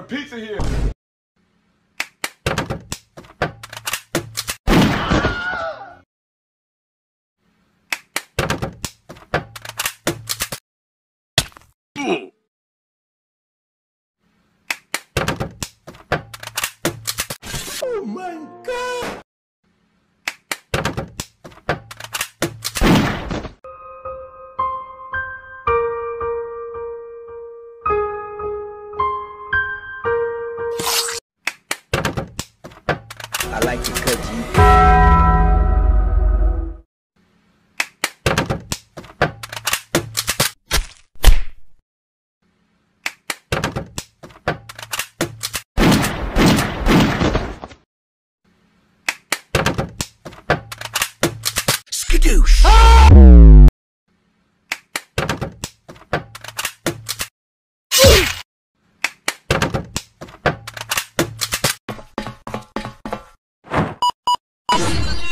a pizza here. Oh my god! I like it cause you Skadoosh! Bye.